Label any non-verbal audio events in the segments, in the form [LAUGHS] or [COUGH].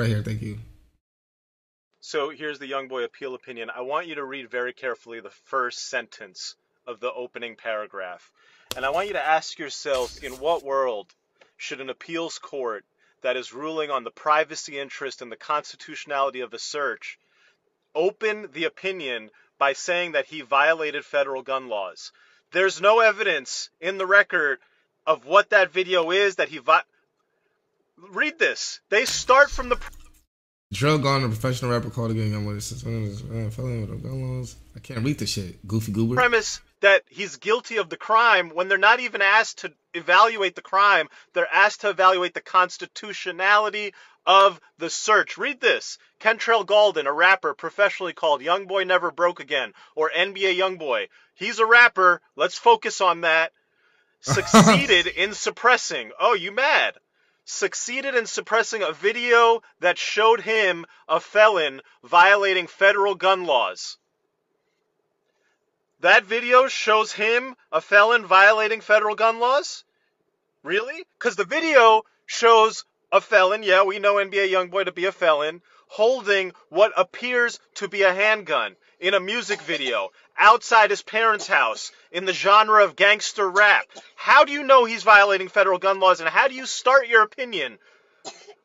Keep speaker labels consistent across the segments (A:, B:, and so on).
A: Right here, thank you.
B: So here's the young boy appeal opinion. I want you to read very carefully the first sentence of the opening paragraph. And I want you to ask yourself in what world should an appeals court that is ruling on the privacy interest and the constitutionality of the search open the opinion by saying that he violated federal gun laws? There's no evidence in the record of what that video is that he vi- read this. They start from the
A: Drug on a professional rapper called again. I'm with this. Felon with gun laws. I can't read this shit. Goofy goober.
B: premise that he's guilty of the crime when they're not even asked to evaluate the crime. They're asked to evaluate the constitutionality of the search. Read this. Kentrell Gaulden, a rapper professionally called Young Boy Never Broke Again or NBA Young Boy. He's a rapper. Let's focus on that. [LAUGHS] Succeeded in suppressing. Oh, you mad? Succeeded in suppressing a video that showed him, a felon, violating federal gun laws. That video shows him, a felon, violating federal gun laws? Really? Because the video shows a felon, yeah, we know NBA Youngboy to be a felon, holding what appears to be a handgun in a music video outside his parents' house in the genre of gangster rap. How do you know he's violating federal gun laws and how do you start your opinion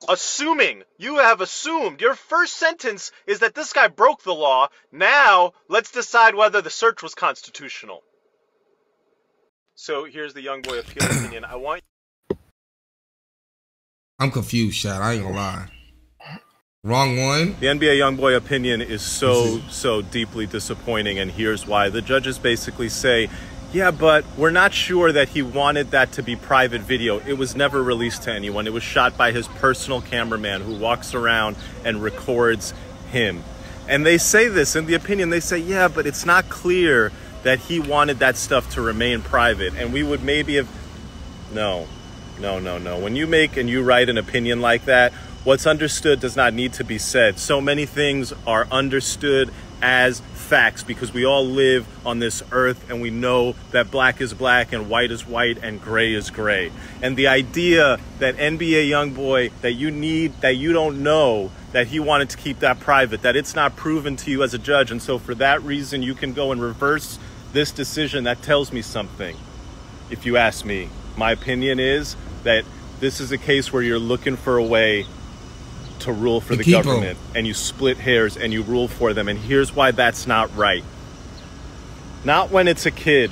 B: assuming you have assumed your first sentence is that this guy broke the law. Now, let's decide whether the search was constitutional. So here's the young boy appeal opinion. I want
A: I'm confused, Shad. I ain't gonna lie. Wrong one.
B: the NBA young boy opinion is so so deeply disappointing, and here's why. The judges basically say. Yeah, but we're not sure that he wanted that to be private video. It was never released to anyone. It was shot by his personal cameraman who walks around and records him. And they say this in the opinion, they say, yeah, but it's not clear that he wanted that stuff to remain private. And we would maybe have. No, no, no, no. When you make and you write an opinion like that, what's understood does not need to be said. So many things are understood as facts because we all live on this earth and we know that black is black and white is white and gray is gray. And the idea that NBA young boy that you need that you don't know that he wanted to keep that private, that it's not proven to you as a judge, and so for that reason you can go and reverse this decision, that tells me something. If you ask me, my opinion is that this is a case where you're looking for a way to rule for
A: To
B: the government and you split hairs and you rule for them. And here's why that's not right. Not when it's a kid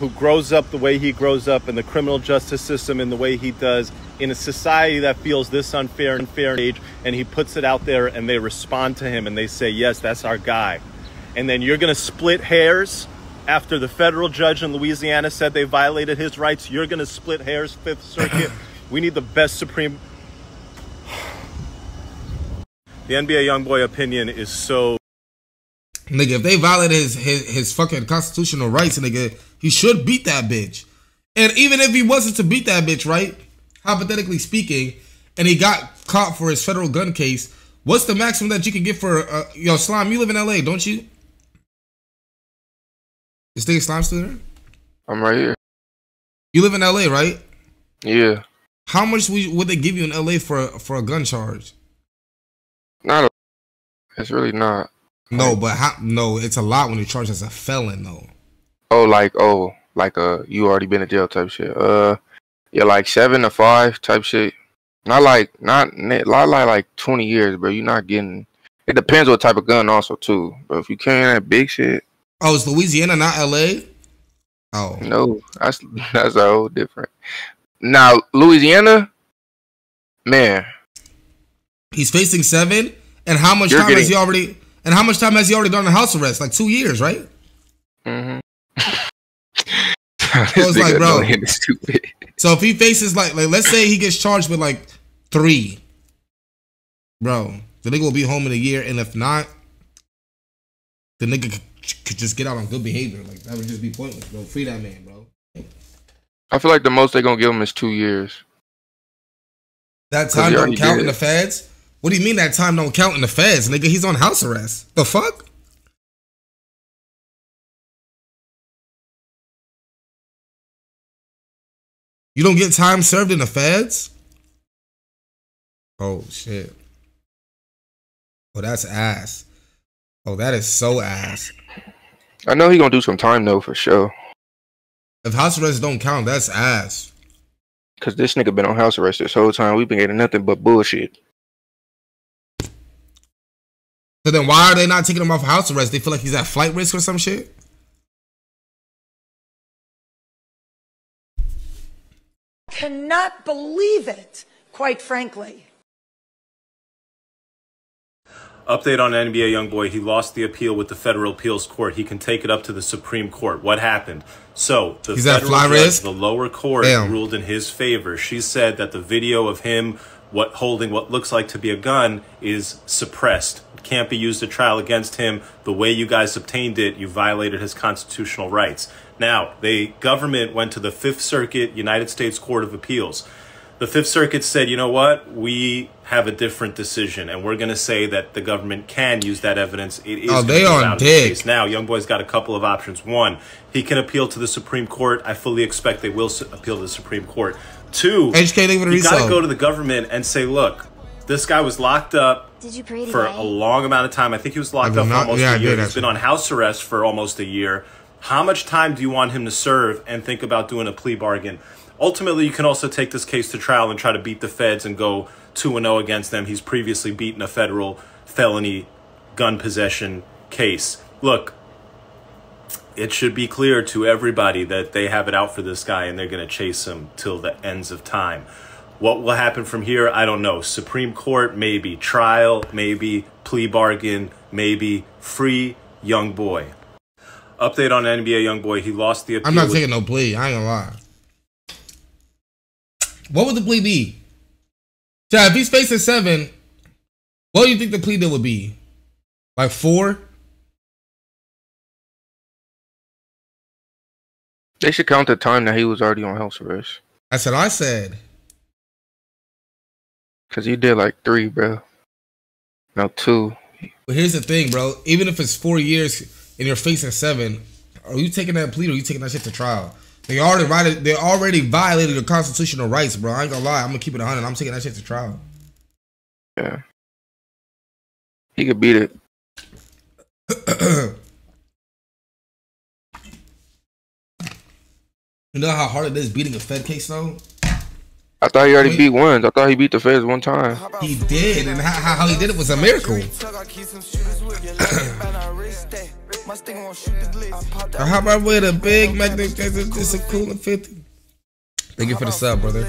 B: who grows up the way he grows up in the criminal justice system in the way he does in a society that feels this unfair and fair age and he puts it out there and they respond to him and they say yes that's our guy and then you're going to split hairs after the federal judge in Louisiana said they violated his rights you're going to split hairs fifth circuit [LAUGHS] we need the best supreme the NBA youngboy opinion is so
A: Nigga, if they violate his, his his fucking constitutional rights, nigga, he should beat that bitch. And even if he wasn't to beat that bitch, right? Hypothetically speaking, and he got caught for his federal gun case, what's the maximum that you can get for uh, yo slime? You live in LA, don't you? Is nigga slime still there?
C: I'm right here.
A: You live in LA, right?
C: Yeah.
A: How much would would they give you in LA for for a gun charge?
C: Not a. It's really not.
A: No, but how? No, it's a lot when you're charged as a felon, though.
C: Oh, like oh, like uh, you already been in jail type shit. Uh, yeah, like seven to five type shit. Not like not not like like twenty years, bro. You're not getting. It depends what type of gun also too. But if you carrying that big shit,
A: Oh, it's Louisiana, not LA. Oh,
C: no, that's [LAUGHS] that's a whole different. Now Louisiana, man,
A: he's facing seven. And how much
C: You're
A: time has he already? And how much time has he already done in house arrest? Like two years, right?
C: mm-hmm. [LAUGHS]
A: it's like, bro. So if he faces like, like, let's say he gets charged with like three, bro, the nigga will be home in a year, and if not, the nigga could, just get out on good behavior. Like that would just be pointless, bro. Free that man, bro.
C: I feel like the most they're gonna give him is two years.
A: That time
C: he
A: don't
C: already
A: count
C: did
A: in the feds. What do you mean that time don't count in the feds, nigga? He's on house arrest. The fuck? You don't get time served in the feds? Oh shit. Oh, that's ass. Oh, that is so ass.
C: I know he gonna do some time though for sure.
A: If house arrest don't count, that's ass.
C: Cause this nigga been on house arrest this whole time. We've been getting nothing but bullshit.
A: So then why are they not taking him off house arrest? They feel like he's at flight risk or some shit?
D: Cannot believe it, quite frankly.
B: Update on NBA YoungBoy. He lost the appeal with the federal appeals court. He can take it up to the Supreme Court. What happened? So the
A: He's
B: federal
A: fly
B: judge,
A: risk?
B: the lower court,
A: Damn.
B: ruled in his favor. She said that the video of him what holding what looks like to be a gun is suppressed. It can't be used at trial against him. The way you guys obtained it, you violated his constitutional rights. Now, the government went to the Fifth Circuit United States Court of Appeals. The Fifth Circuit said, you know what? We have a different decision, and we're going to say that the government can use that evidence. It is
A: Oh, they
B: are
A: dick.
B: Now, Young Boy's got a couple of options. One, he can appeal to the Supreme Court. I fully expect they will appeal to the Supreme Court. Two,
A: HK, thank you for the
B: you got to go to the government and say, look, this guy was locked up
E: Did you pray
B: for a long amount of time. I think he was locked up
A: did
B: for almost
A: yeah, I
B: a year.
A: did,
B: He's
A: actually.
B: been on house arrest for almost a year. How much time do you want him to serve and think about doing a plea bargain? Ultimately, you can also take this case to trial and try to beat the feds and go 2 0 against them. He's previously beaten a federal felony gun possession case. Look, it should be clear to everybody that they have it out for this guy and they're going to chase him till the ends of time. What will happen from here, I don't know. Supreme Court, maybe. Trial, maybe. Plea bargain, maybe. Free young boy. Update on NBA young boy. He lost the appeal.
A: I'm not taking no plea. I ain't gonna lie. What would the plea be? Yeah, if he's facing seven, what do you think the plea deal would be? Like four?
C: They should count the time that he was already on house arrest.
A: That's what I said.
C: Cause he did like three, bro. No, two.
A: But here's the thing, bro. Even if it's four years and you're facing seven, are you taking that plea or are you taking that shit to trial? They already violated, they already violated your constitutional rights, bro. I ain't gonna lie. I'm gonna keep it 100. I'm taking that shit to trial.
C: Yeah. He could beat it. [CLEARS THROAT]
A: You know how hard it is beating a Fed case, though?
C: I thought he already
A: Wait.
C: beat ones. I thought he beat the feds one time.
A: He did, and how, how he did it was a miracle. I hop right with a big magnet. It's a cool and 50. Thank you for the sub, brother.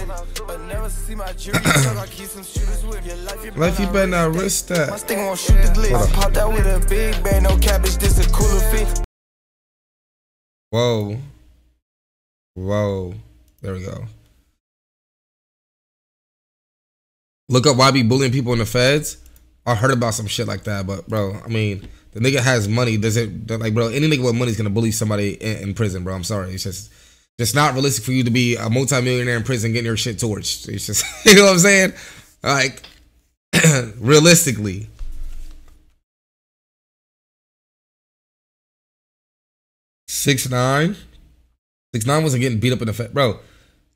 A: Life, you better not risk that.
F: Pop that with a big bang, no cabbage, this a cooler fit.
A: Whoa. Whoa. There we go. Look up why be bullying people in the feds. I heard about some shit like that, but bro, I mean, the nigga has money. Does it like, bro? Any nigga with money is gonna bully somebody in, in prison, bro. I'm sorry. It's just, it's not realistic for you to be a multimillionaire in prison getting your shit torched. It's just, [LAUGHS] you know what I'm saying? Like, [CLEARS THROAT] realistically. Six nine. Six nine wasn't getting beat up in the fed, bro.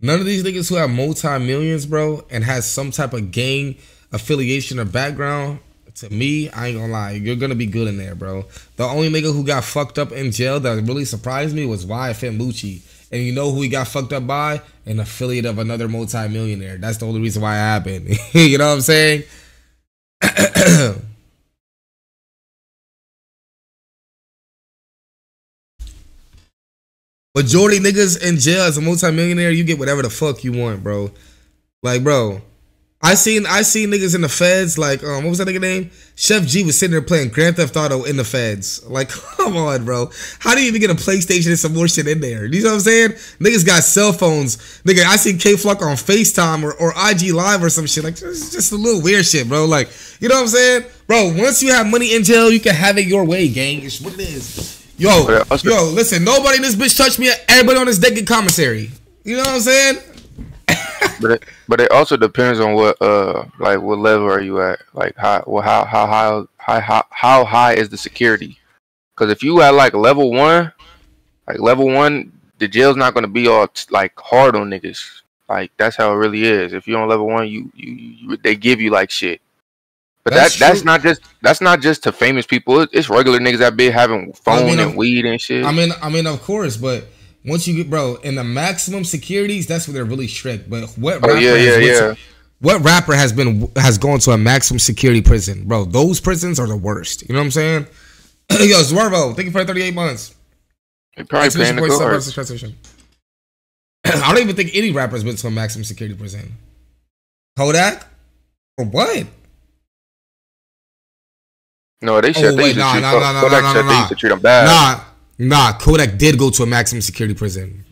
A: None of these niggas who have multi millions, bro, and has some type of gang affiliation or background. To me, I ain't gonna lie, you're gonna be good in there, bro. The only nigga who got fucked up in jail that really surprised me was YFN Lucci. And you know who he got fucked up by? An affiliate of another multi-millionaire. That's the only reason why it happened. [LAUGHS] you know what I'm saying? [CLEARS THROAT] Majority niggas in jail as a multimillionaire, you get whatever the fuck you want, bro. Like, bro, I seen I seen niggas in the feds. Like, um, what was that nigga name? Sheff G was sitting there playing Grand Theft Auto in the feds. Like, [LAUGHS] come on, bro. How do you even get a PlayStation and some more shit in there? You know what I'm saying? Niggas got cell phones. Nigga, I seen Kay Flock on FaceTime or, or IG Live or some shit. Like, it's just a little weird shit, bro. Like, you know what I'm saying? Bro, once you have money in jail, you can have it your way, gang. It's what it is. Yo, yo, listen, nobody in this bitch touched me. Everybody on this deck get commissary. You know what I'm saying? [LAUGHS]
C: But it, but it also depends on what uh like what level are you at? Like how well, how how high how how, how high is the security? Because if you at like level one, like level one, the jail's not gonna be all like hard on niggas. Like that's how it really is. If you're on level one, you you, you they give you like shit. But
A: That's
C: that that's not just that's not just to famous people. It's regular niggas that be having phone
A: mean,
C: and
A: I'm-
C: weed and shit.
A: I mean, I mean, of course, but once you get, bro, in the maximum securities, that's where they're really strict. But what?
C: Oh,
A: rapper
C: yeah,
A: has
C: yeah, yeah.
A: to- what rapper has been has gone to a maximum security prison, bro? Those prisons are the worst. You know what I'm saying? [CLEARS THROAT] Yo, Zwervo, thank you for 38 months.
C: they probably paying the
A: point,
C: guards.
A: sub- translation. I don't even think any rapper's been to a maximum security prison. Kodak? For what?
C: No, they
A: Oh,
C: said they
A: wait, nah, nah, nah, nah,
C: Kodak
A: nah, nah,
C: they
A: nah.
C: used to treat them bad.
A: Nah, nah. Kodak did go to a maximum security prison.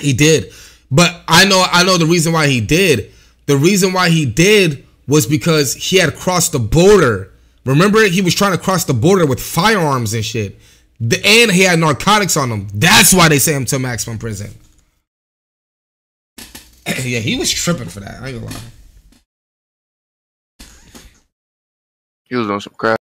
A: He did, but I know, I know the reason why he did. The reason why he did was because he had crossed the border. Remember, he was trying to cross the border with firearms and shit, the, and he had narcotics on him. That's why they sent him to maximum prison. [CLEARS THROAT] yeah, he was tripping for that. I ain't gonna lie.
C: He was on some crap.